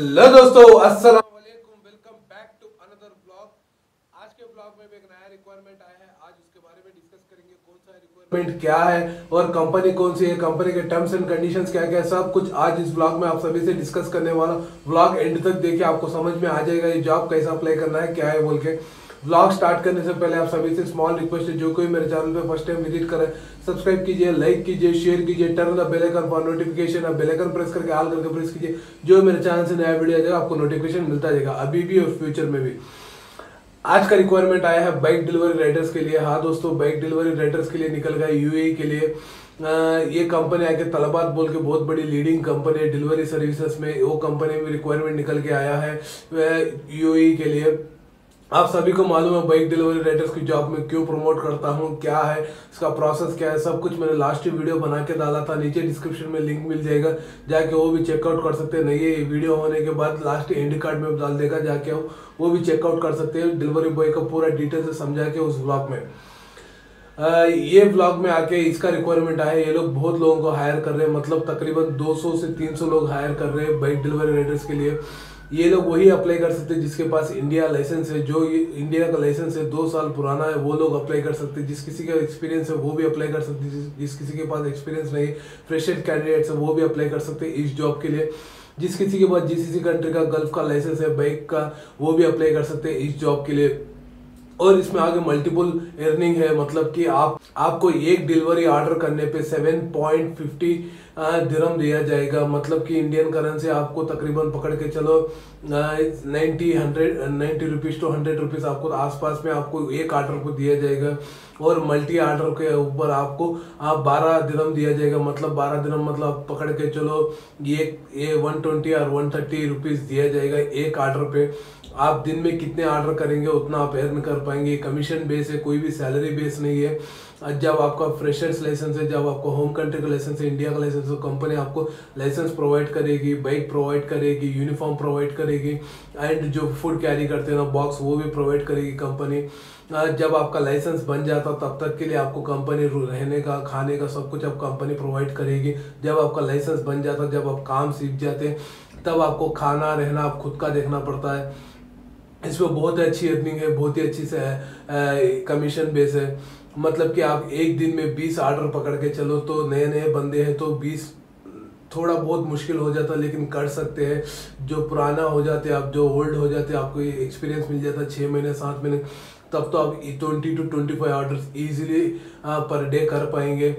Hello दोस्तों, अस्सलाम वालेकुम welcome back to another blog आज के ब्लॉग में एक नया रिक्वायरमेंट आया है। आज उसके बारे में डिस्कस करेंगे कौन सा रिक्वायरमेंट क्या है और कंपनी कौन सी है कंपनी के टर्म्स एंड कंडीशंस क्या क्या सब कुछ आज इस ब्लॉग में आप सभी से डिस्कस करने वाला ब्लॉग एंड तक देखिए, आपको समझ में आ जाएगा ये जॉब कैसा अप्लाई करना है, क्या है बोल के। ब्लॉग स्टार्ट करने से पहले आप सभी से स्मॉल रिक्वेस्ट है, जो कोई मेरे चैनल पे फ़र्स्ट टाइम विज़िट करे सब्सक्राइब कीजिए लाइक कीजिए शेयर कीजिए turn the bell icon for notification अब बेल आइकन प्रेस करके ऑल करके प्रेस कीजिए। जो मेरे चैनल से नया वीडियो आ जाएगा आपको नोटिफिकेशन मिलता जाएगा, अभी भी और फ्यूचर में भी। आज का रिक्वायरमेंट आया है बाइक डिलीवरी राइडर्स के लिए। हाँ दोस्तों बाइक डिलीवरी राइडर्स के लिए निकल गए यूएई के लिए। ये कंपनी आके तलबात बोल के बहुत बड़ी लीडिंग कंपनी है डिलीवरी सर्विसेज़ में। वो कंपनी में रिक्वायरमेंट निकल के आया है यूएई के लिए। आप सभी को मालूम है बाइक डिलीवरी राइडर्स की जॉब में क्यों प्रमोट करता हूँ, क्या है, इसका प्रोसेस क्या है, सब कुछ मैंने लास्ट वीडियो बना के डाला था, नीचे डिस्क्रिप्शन में लिंक मिल जाएगा, जाके वो भी चेकआउट कर सकते हैं। नहीं, ये वीडियो होने के बाद लास्ट एंड कार्ड में डाल देगा, जाके वो भी चेकआउट कर सकते हैं। डिलीवरी बॉय का पूरा डिटेल से समझा के उस ब्लॉग में। ये ब्लॉग में आके इसका रिक्वायरमेंट आया, ये लोग बहुत लोगों को हायर कर रहे हैं मतलब तकरीबन 200 से 300 लोग हायर कर रहे हैं बाइक डिलीवरी राइडर्स के लिए। ये लोग वही अप्लाई कर सकते हैं जिसके पास इंडिया लाइसेंस है, जो इंडिया का लाइसेंस है, दो साल पुराना है, वो लोग अप्लाई कर सकते हैं। जिस किसी का एक्सपीरियंस है, वो भी अप्लाई कर सकते हैं। जिस किसी के पास एक्सपीरियंस नहीं फ्रेशर कैंडिडेट्स है, वो भी अप्लाई कर सकते हैं इस जॉब के लिए। जिस किसी के पास जिस किसी कंट्री का गल्फ का लाइसेंस है बाइक का, वो भी अप्लाई कर सकते हैं इस जॉब के लिए। और इसमें आगे मल्टीपल अर्निंग है मतलब कि आप, आपको एक डिलीवरी ऑर्डर करने पे सेवन पॉइंट फिफ्टी दिरम दिया जाएगा। मतलब कि इंडियन करेंसी आपको तकरीबन पकड़ के चलो ninety hundred ninety rupees two hundred rupees आपको आसपास में आपको एक ऑर्डर को दिया जाएगा। और मल्टी आर्डर के ऊपर आपको, आप बारह दिनम दिया जाएगा। मतलब बारह दिनम मतलब पकड़ के चलो, ये ये वन ट्वेंटी और वन थर्टी रुपीज़ दिया जाएगा एक आर्डर पे। आप दिन में कितने आर्डर करेंगे, उतना आप अर्न कर पाएँगे। कमीशन बेस है, कोई भी सैलरी बेस नहीं है। जब आपका फ्रेशर्स लाइसेंस है, जब आपको होम कंट्री का लाइसेंस है, इंडिया का लाइसेंस है कंपनी आपको लाइसेंस प्रोवाइड करेगी बाइक प्रोवाइड करेगी यूनिफॉर्म प्रोवाइड करेगी एंड जो फ़ूड कैरी करते हैं ना बॉक्स वो भी प्रोवाइड करेगी कंपनी जब आपका लाइसेंस बन जाता, तब तक के लिए आपको कंपनी रहने का, खाने का सब कुछ आप कंपनी प्रोवाइड करेगी। जब आपका लाइसेंस बन जाता, जब आप काम सीख जाते, तब आपको खाना, रहना, आप खुद का देखना पड़ता है। इसमें बहुत अच्छी अर्निंग है, बहुत ही अच्छी से है कमीशन बेस है। मतलब कि आप एक दिन में बीस ऑर्डर पकड़ के चलो तो नए नए बंदे हैं तो बीस, थोड़ा बहुत मुश्किल हो जाता लेकिन कर सकते हैं। जो पुराना हो जाते आप जो ओल्ड हो जाते आपको एक्सपीरियंस मिल जाता छः महीने, सात महीने, तब तो आप twenty two twenty five order easily per day कर पाएँगे।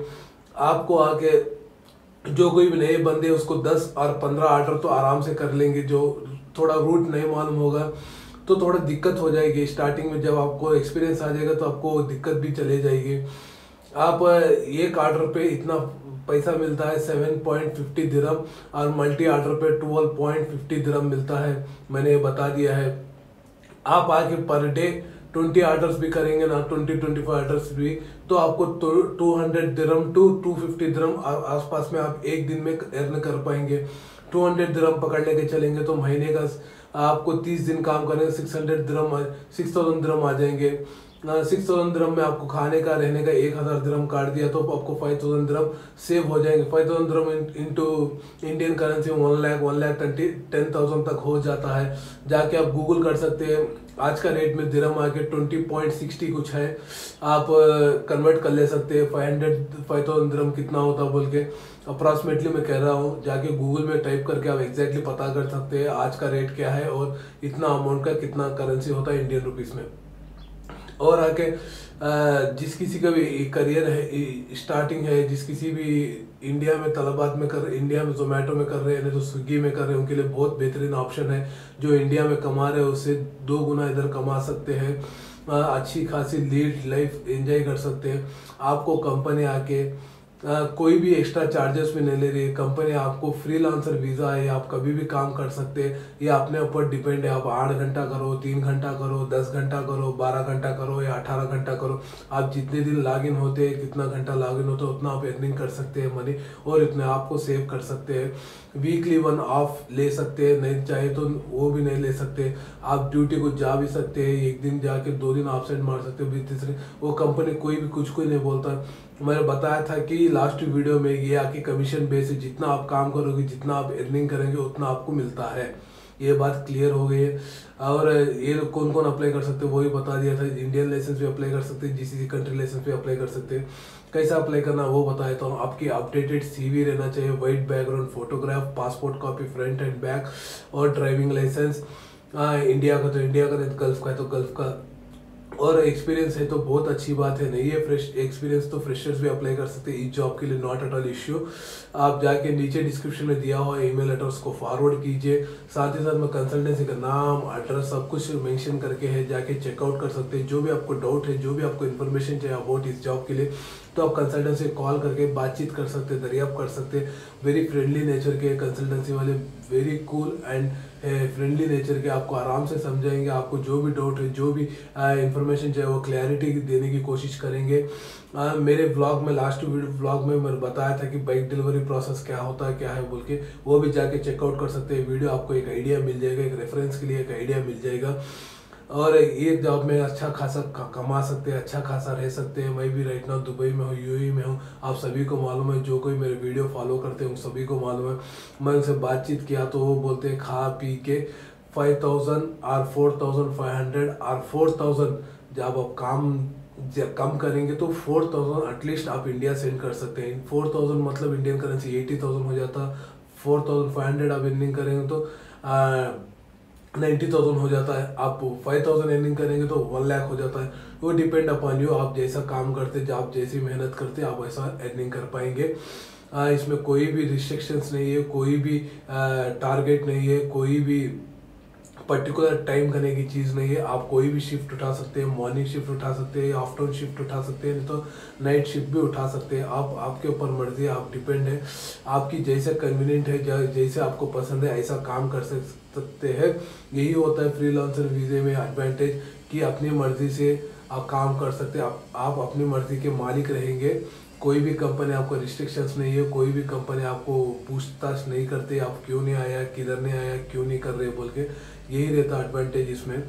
आपको आके जो कोई नए बंदे उसको दस और पंद्रह ऑर्डर तो आराम से कर लेंगे, जो थोड़ा रूट नहीं मालूम होगा। तो थोड़ा दिक्कत हो जाएगी। स्टार्टिंग में जब आपको एक्सपीरियंस आ जाएगा तो आपको दिक्कत भी चले जाएगी। आप एक ऑर्डर पे इतना पैसा मिलता है सेवन पॉइंट फिफ्टी दिरम और मल्टी ऑर्डर पे ट्वेल्व पॉइंट फिफ्टी दिरम मिलता है। मैंने ये बता दिया है। आप आके पर डे ट्वेंटी ऑर्डर्स भी करेंगे ना ट्वेंटी ट्वेंटी फाइव ऑर्डर्स भी तो आपको two hundred dirham two two fifty dirham आसपास में आप एक दिन में अर्न कर पाएँगे। टू हंड्रेड दिरम पकड़ लेके चलेंगे तो महीने का आपको तीस दिन काम करेंगे six hundred dirham six thousand dirham आ जाएँगे। सिक्स थाउज़ेंड द्रम में आपको खाने का, रहने का एक हज़ार द्रम काट दिया तो आपको फाइव थाउज़ेंड द्रम सेव हो जाएँगे। Five thousand dirham into Indian currency one lakh one lakh twenty ten thousand तक हो जाता है। जाके आप गूगल कर सकते हैं। आज का रेट में दिरम आके ट्वेंटी पॉइंट सिक्सटी कुछ है। आप कन्वर्ट कर ले सकते हैं। Five hundred five thousand dirham कितना होता बोल के। अप्रॉक्सीमेटली मैं कह रहा हूँ, जाके गूगल में टाइप करके आप एग्जैक्टली पता कर सकते हैं आज का रेट क्या है और इतना अमाउंट का कितना करेंसी होता है इंडियन रुपीज़ में। और आके जिस किसी का भी करियर है स्टार्टिंग है, जिस किसी भी इंडिया में तलबात में कर, इंडिया में जोमेटो में कर रहे हैं तो स्विगी में कर रहे हैं, उनके लिए बहुत बेहतरीन ऑप्शन है, जो इंडिया में कमा रहे हैं उससे दो गुना इधर कमा सकते हैं अच्छी खासी लीड लाइफ एंजॉय कर सकते हैं। आपको कंपनी आके कोई भी एक्स्ट्रा चार्जेस भी नहीं ले रही है कंपनी आपको फ्री लांसर वीज़ा है, आप कभी भी काम कर सकते हैं, ये अपने ऊपर डिपेंड है। आप आठ घंटा करो, तीन घंटा करो, दस घंटा करो, बारह घंटा करो या अठारह घंटा करो। आप जितने दिन लॉग होते हैं, कितना घंटा लॉग इन होता है, उतना आप अर्निंग कर सकते हैं मनी और इतने आप को सेव कर सकते हैं। वीकली वन ऑफ़ ले सकते हैं, नहीं चाहे तो वो भी नहीं ले सकते। आप ड्यूटी को जा भी सकते हैं, एक दिन जाके दो दिन एबसेंट मार सकते हो तीसरे वो कंपनी कोई भी कुछ कोई नहीं बोलता। मैंने बताया था कि लास्ट वीडियो में ये आके कमीशन बेस जितना आप काम करोगे, जितना आप अर्निंग करेंगे, उतना आपको मिलता है। ये बात क्लियर हो गई है। और ये कौन कौन अप्लाई कर सकते हैं वही बता दिया था। इंडियन लाइसेंस भी अप्लाई कर सकते हैं जीसीसी कंट्री लाइसेंस भी अप्लाई कर सकते हैं। कैसा अप्लाई करना वो बता देता हूँ आपकी अपडेटेड सीवी रहना चाहिए white background photograph passport copy front and back और ड्राइविंग लाइसेंस इंडिया का तो इंडिया का गल्फ का है तो गल्फ का और एक्सपीरियंस है तो बहुत अच्छी बात है, नहीं है फ्रेश एक्सपीरियंस तो फ्रेशर्स भी अप्लाई कर सकते हैं, इस जॉब के लिए नॉट एट ऑल इश्यू आप जाके नीचे डिस्क्रिप्शन में दिया हुआ ईमेल एड्रेस को फॉरवर्ड कीजिए, साथ ही साथ में कंसल्टेंसी का नाम एड्रेस सब कुछ मेंशन करके है, जाके चेकआउट कर सकते हैं। जो भी आपको डाउट है, जो भी आपको इन्फॉर्मेशन चाहिए अबाउट इस जॉब के लिए तो आप कंसल्टेंसी कॉल करके बातचीत कर सकते दरियाफ्त कर सकते वेरी फ्रेंडली नेचर के कंसल्टेंसी वाले very cool and friendly nature के आपको आराम से समझाएँगे आपको जो भी डाउट है जो भी इंफॉर्मेशन चाहिए वो क्लैरिटी देने की कोशिश करेंगे। आ, मेरे ब्लॉग में लास्ट ब्लॉग में मैंने बताया था कि बाइक डिलीवरी प्रोसेस क्या होता है क्या है बोल के वो भी जाके चेकआउट कर सकते हैं। वीडियो आपको एक आइडिया मिल जाएगा एक रेफरेंस के लिए एक आइडिया मिल जाएगा। और ये जॉब में अच्छा खासा कमा सकते हैं अच्छा खासा रह सकते हैं। मैं भी राइट नाउ दुबई में हूँ यू में हूँ। आप सभी को मालूम है, जो कोई मेरे वीडियो फॉलो करते हैं, उन सभी को मालूम है। मैं उनसे बातचीत किया तो वो बोलते हैं, खा पी के five thousand or four thousand five hundred or four thousand जब आप काम जब कम करेंगे तो फोर थाउज़ेंड एटलीस्ट आप इंडिया सेंड कर सकते हैं। फोर थाउज़ेंड मतलब इंडियन करेंसी एटी थाउज़ेंड हो जाता। फोर थाउज़ेंड फाइव हंड्रेड आप अर्निंग करेंगे तो नाइन्टी थाउज़ेंड हो जाता है। आप फाइव थाउज़ेंड अर्निंग करेंगे तो वन लाख हो जाता है। वो डिपेंड अपॉन यू आप जैसा काम करते आप जैसी मेहनत करते आप वैसा अर्निंग कर पाएँगे। आ, इसमें कोई भी रिस्ट्रिक्शंस नहीं है कोई भी टारगेट नहीं है कोई भी पर्टिकुलर टाइम करने की चीज़ नहीं है। आप कोई भी शिफ्ट उठा सकते हैं मॉर्निंग शिफ्ट उठा सकते हैं आफ्टरनून शिफ्ट उठा सकते हैं नहीं तो नाइट शिफ्ट भी उठा सकते हैं। आप आपके ऊपर मर्ज़ी आप डिपेंड है। आपकी जैसे कन्वीनियंट है जैसे आपको पसंद है ऐसा काम कर सकते हैं। यही होता है फ्री वीज़े में एडवांटेज कि अपनी मर्ज़ी से आप काम कर सकते हैं। आप, आप अपनी मर्ज़ी के मालिक रहेंगे। कोई भी कंपनी आपको रिस्ट्रिक्शंस नहीं है, कोई भी कंपनी आपको पूछताछ नहीं करती, आप क्यों नहीं आया, किधर नहीं आया, क्यों नहीं कर रहे बोल के, यही रहता एडवांटेज इसमें।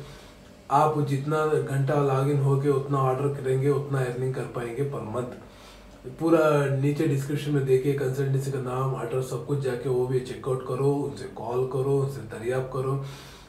आप जितना घंटा लॉग इन होके उतना ऑर्डर करेंगे, उतना अर्निंग कर पाएँगे पर मंथ पूरा नीचे डिस्क्रिप्शन में देखिए कंसल्टेंसी का नाम एड्रेस सब कुछ जाके वो भी चेकआउट करो, उनसे कॉल करो, उनसे दरियाफ्त करो।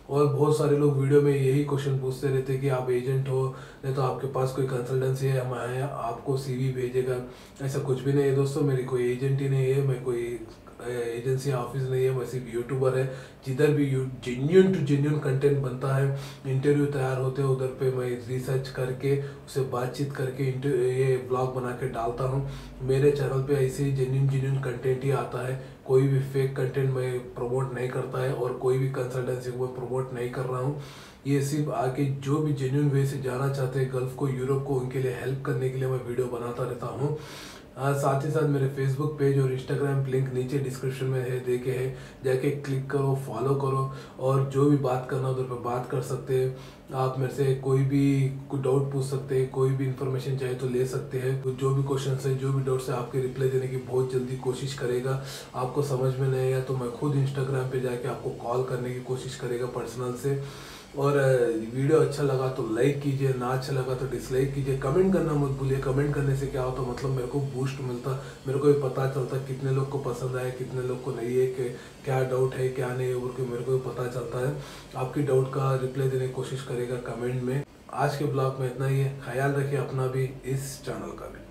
और बहुत सारे लोग वीडियो में यही क्वेश्चन पूछते रहते कि आप एजेंट हो, नहीं तो आपके पास कोई कंसल्टेंसी है, हम आए आपको सीवी भेजेगा। ऐसा कुछ भी नहीं है दोस्तों, मेरी कोई एजेंट ही नहीं है, मैं कोई एजेंसी ऑफ़िस नहीं है, मैं सिर्फ़ यूट्यूबर है। जिधर भी जेन्यून टू जेन्यून कंटेंट बनता है इंटरव्यू तैयार होते हैं, उधर पे मैं रिसर्च करके, उसे बातचीत करके ये ब्लॉग बना के डालता हूँ। मेरे चैनल पे ऐसे ही जेन्यून जेन्यून कंटेंट ही आता है। कोई भी फेक कंटेंट मैं प्रमोट नहीं करता है और कोई भी कंसल्टेंसी को मैं प्रमोट नहीं कर रहा हूँ। ये सिर्फ़ आके जो भी जेन्यून वे से जाना चाहते हैं गल्फ को यूरोप को, उनके लिए हेल्प करने के लिए मैं वीडियो बनाता रहता हूँ। साथ ही साथ मेरे फेसबुक पेज और इंस्टाग्राम लिंक नीचे डिस्क्रिप्शन में है, देखे है। जाके क्लिक करो फॉलो करो और जो भी बात करना उधर पर बात कर सकते हैं। आप मेरे से कोई भी डाउट पूछ सकते हैं, कोई भी इन्फॉर्मेशन चाहिए तो ले सकते हैं। जो भी क्वेश्चन है, जो भी डाउट्स है, आपके रिप्लाई देने की बहुत जल्दी कोशिश करेगा। आपको समझ में नहीं आया तो मैं खुद इंस्टाग्राम पे जाके आपको कॉल करने की कोशिश करेगा पर्सनल से। और वीडियो अच्छा लगा तो लाइक कीजिए, ना अच्छा लगा तो डिसलाइक कीजिए। कमेंट करना मत भूलिए। कमेंट करने से क्या होता मतलब मेरे को बूस्ट मिलता। मेरे को भी पता चलता कितने लोग को पसंद आए कितने लोग को नहीं है, कि क्या डाउट है, क्या नहीं है, और मेरे को भी पता चलता है। आपकी डाउट का रिप्लाई देने की कोशिश करेगा कमेंट में। आज के ब्लॉग में इतना ही है। ख्याल रखिए अपना भी, इस चैनल का भी।